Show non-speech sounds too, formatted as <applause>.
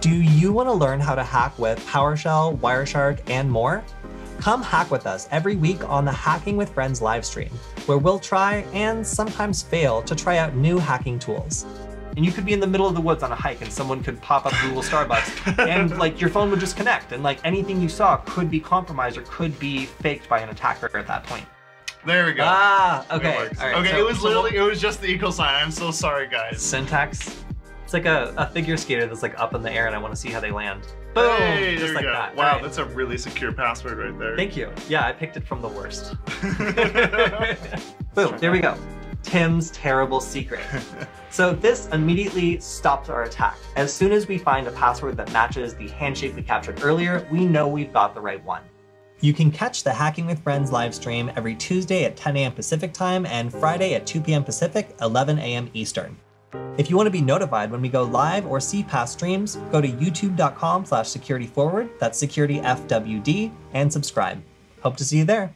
Do you want to learn how to hack with PowerShell, Wireshark, and more? Come hack with us every week on the Hacking with Friends live stream, where we'll try and sometimes fail to try out new hacking tools. And you could be in the middle of the woods on a hike and someone could pop up Google Starbucks <laughs> and like your phone would just connect and like anything you saw could be compromised or could be faked by an attacker at that point. There we go. Ah, okay. right, okay, so- it was so literally, it was just the equal sign. I'm so sorry, guys. syntax. It's like a, a figure skater that's like up in the air and I want to see how they land. Boom! Hey, just like go. that. Wow, right. that's a really secure password right there. Thank you. Yeah, I picked it from the worst. <laughs> <laughs> Boom, there we go. Tim's terrible secret. <laughs> So this immediately stops our attack. As soon as we find a password that matches the handshake we captured earlier, we know we've got the right one. You can catch the Hacking with Friends live stream every Tuesday at 10 a.m. Pacific time and Friday at 2 p.m. Pacific, 11 a.m. Eastern. If you want to be notified when we go live or see past streams, go to youtube.com slash securityforward, that's securityfwd, and subscribe. Hope to see you there.